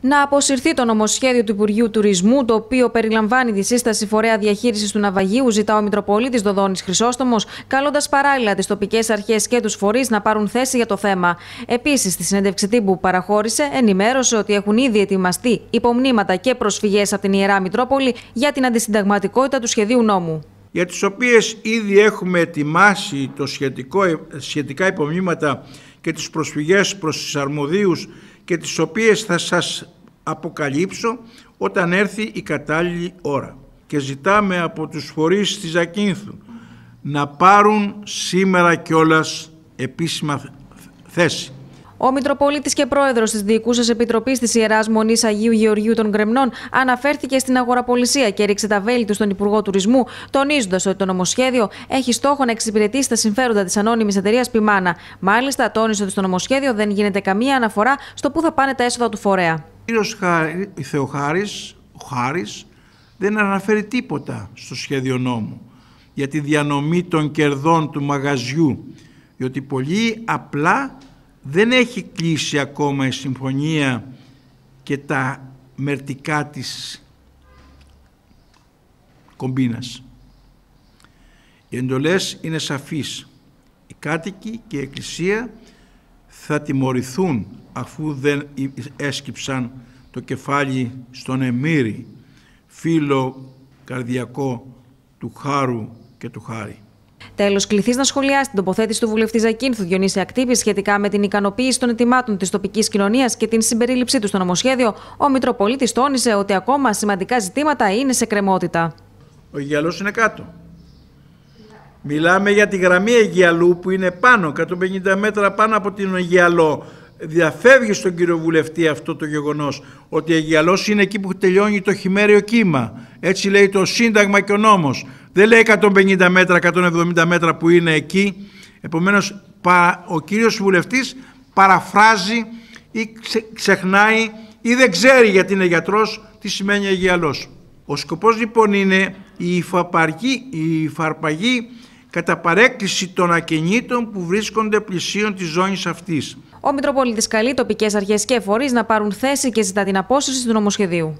να αποσυρθεί το νομοσχέδιο του Υπουργείου Τουρισμού, το οποίο περιλαμβάνει τη σύσταση φορέα διαχείρισης του ναυαγίου, ζητά ο Μητροπολίτης Δοδόνης Χρυσόστομος, καλώντας παράλληλα τις τοπικές αρχές και τους φορείς να πάρουν θέση για το θέμα. Επίσης, στη συνέντευξη τύπου που παραχώρησε, ενημέρωσε ότι έχουν ήδη ετοιμαστεί υπομνήματα και προσφυγές από την Ιερά Μητρόπολη για την αντισυνταγματικότητα του σχεδίου νόμου για τις οποίες ήδη έχουμε ετοιμάσει το σχετικό, σχετικά υπομνήματα και τις προσφυγές προς τις αρμοδίους και τις οποίες θα σας αποκαλύψω όταν έρθει η κατάλληλη ώρα. Και ζητάμε από τους φορείς της Ακίνθου να πάρουν σήμερα κιόλας επίσημα θέση. Ο Μητροπολίτης και πρόεδρος της Διοικούσα Επιτροπής της Ιεράς Μονής Αγίου Γεωργίου των Γκρεμνών αναφέρθηκε στην αγοραπολισία και ρίξε τα βέλη του στον Υπουργό Τουρισμού, τονίζοντας ότι το νομοσχέδιο έχει στόχο να εξυπηρετήσει τα συμφέροντα της ανώνυμης εταιρείας Πιμάνα. Μάλιστα, τόνισε ότι στο νομοσχέδιο δεν γίνεται καμία αναφορά στο πού θα πάνε τα έσοδα του φορέα. Ο κύριος Θεοχάρης, ο Χάρης, δεν αναφέρει τίποτα στο σχέδιο νόμου για τη διανομή των κερδών του μαγαζιού, διότι πολύ απλά δεν έχει κλείσει ακόμα η συμφωνία και τα μερτικά της κομπίνας. Οι εντολές είναι σαφείς. Οι κάτοικοι και η Εκκλησία θα τιμωρηθούν αφού δεν έσκυψαν το κεφάλι στον Εμμύρη, φίλο καρδιακό του Χάρου και του Χάρη. Τέλος, κληθείς να σχολιάσεις την τοποθέτηση του βουλευτή Ζακίνθου Διονύση Ακτύπη σχετικά με την ικανοποίηση των ετοιμάτων της τοπικής κοινωνίας και την συμπερίληψή του στο νομοσχέδιο, ο Μητροπολίτης τόνισε ότι ακόμα σημαντικά ζητήματα είναι σε κρεμότητα. Ο Αιγιαλό είναι κάτω. Μιλάμε για τη γραμμή Αιγιαλού που είναι πάνω, 150 μέτρα πάνω από την Αιγιαλό διαφεύγει στον κύριο Βουλευτή αυτό το γεγονός ότι η Αιγιαλός είναι εκεί που τελειώνει το χειμέριο κύμα. Έτσι λέει το Σύνταγμα και ο νόμος. Δεν λέει 150 μέτρα, 170 μέτρα που είναι εκεί. Επομένως ο κύριος Βουλευτής παραφράζει ή ξεχνάει ή δεν ξέρει γιατί είναι γιατρός τι σημαίνει Αιγιαλός. Ο σκοπός λοιπόν είναι η υφαπαργή, η υφαρπαγή κατά παρέκκληση των ακινήτων που βρίσκονται πλησίων της ζώνης αυτής. Ο Μητροπολίτης καλεί τοπικές αρχές και φορείς να πάρουν θέση και ζητά την απόσυρση του νομοσχεδίου.